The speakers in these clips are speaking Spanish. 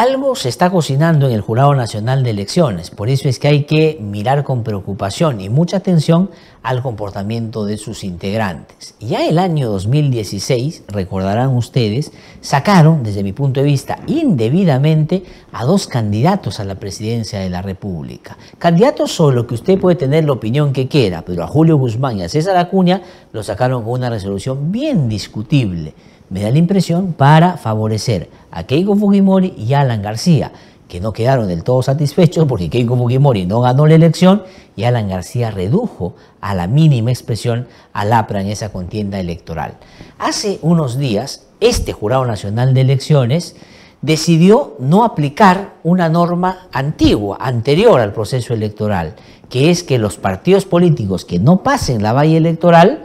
Algo se está cocinando en el Jurado Nacional de Elecciones, por eso es que hay que mirar con preocupación y mucha atención al comportamiento de sus integrantes. Ya el año 2016, recordarán ustedes, sacaron, desde mi punto de vista, indebidamente a dos candidatos a la presidencia de la República. Candidatos sobre lo que usted puede tener la opinión que quiera, pero a Julio Guzmán y a César Acuña lo sacaron con una resolución bien discutible me da la impresión, para favorecer a Keiko Fujimori y Alan García, que no quedaron del todo satisfechos porque Keiko Fujimori no ganó la elección y Alan García redujo a la mínima expresión al APRA en esa contienda electoral. Hace unos días, este Jurado Nacional de Elecciones decidió no aplicar una norma antigua, anterior al proceso electoral, que es que los partidos políticos que no pasen la valla electoral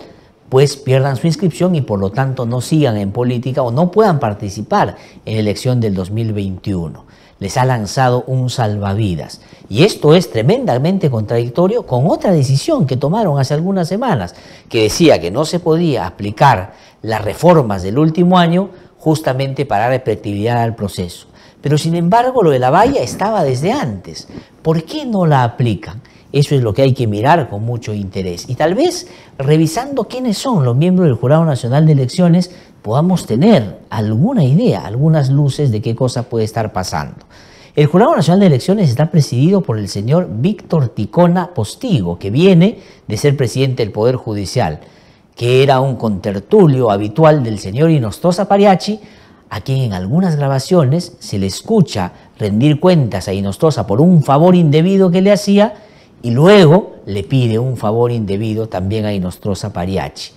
pues pierdan su inscripción y por lo tanto no sigan en política o no puedan participar en la elección del 2021. Les ha lanzado un salvavidas. Y esto es tremendamente contradictorio con otra decisión que tomaron hace algunas semanas, que decía que no se podía aplicar las reformas del último año justamente para dar efectividad al proceso. Pero sin embargo lo de la valla estaba desde antes. ¿Por qué no la aplican? Eso es lo que hay que mirar con mucho interés. Y tal vez revisando quiénes son los miembros del Jurado Nacional de Elecciones, podamos tener alguna idea, algunas luces de qué cosa puede estar pasando. El Jurado Nacional de Elecciones está presidido por el señor Víctor Ticona Postigo, que viene de ser presidente del Poder Judicial, que era un contertulio habitual del señor Inostosa Pariachi, a quien en algunas grabaciones se le escucha rendir cuentas a Inostosa por un favor indebido que le hacía y luego le pide un favor indebido también a Inostrosa Pariachi.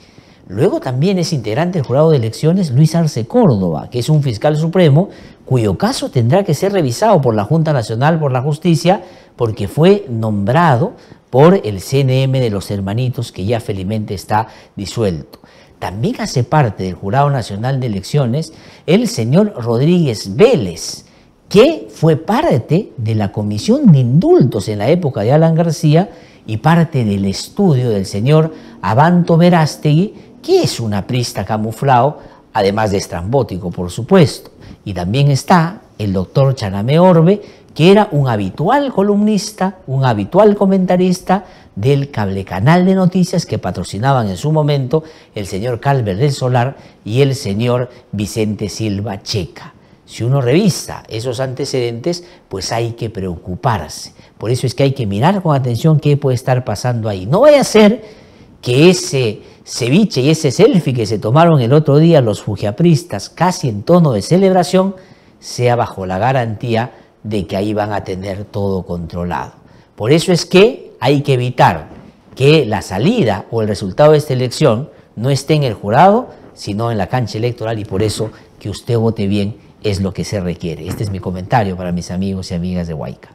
Luego también es integrante del jurado de elecciones Luis Arce Córdoba, que es un fiscal supremo cuyo caso tendrá que ser revisado por la Junta Nacional por la Justicia porque fue nombrado por el CNM de los hermanitos que ya felizmente está disuelto. También hace parte del Jurado Nacional de Elecciones el señor Rodríguez Vélez, que fue parte de la comisión de indultos en la época de Alan García y parte del estudio del señor Abanto Verástegui, que es un aprista camuflado, además de estrambótico, por supuesto. Y también está el doctor Chaname Orbe, que era un habitual columnista, un habitual comentarista del cable canal de noticias que patrocinaban en su momento el señor Calver del Solar y el señor Vicente Silva Checa. Si uno revisa esos antecedentes, pues hay que preocuparse. Por eso es que hay que mirar con atención qué puede estar pasando ahí. No vaya a ser que ese ceviche y ese selfie que se tomaron el otro día los fujiapristas, casi en tono de celebración, sea bajo la garantía de que ahí van a tener todo controlado. Por eso es que hay que evitar que la salida o el resultado de esta elección no esté en el jurado, sino en la cancha electoral y por eso que usted vote bien es lo que se requiere. Este es mi comentario para mis amigos y amigas de Huayca.